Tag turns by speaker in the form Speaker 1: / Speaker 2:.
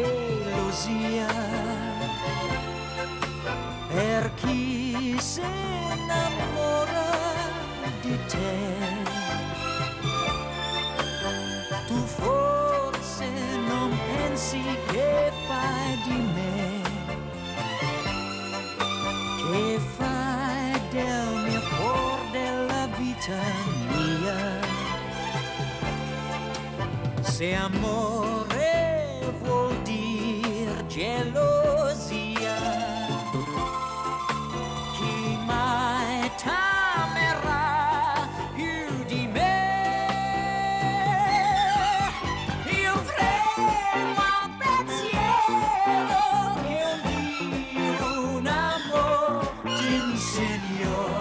Speaker 1: poesia per chi si innamora di te. Tu forse non pensi che fai di me, che fai del mio cuore, della vita mia. Se amore in your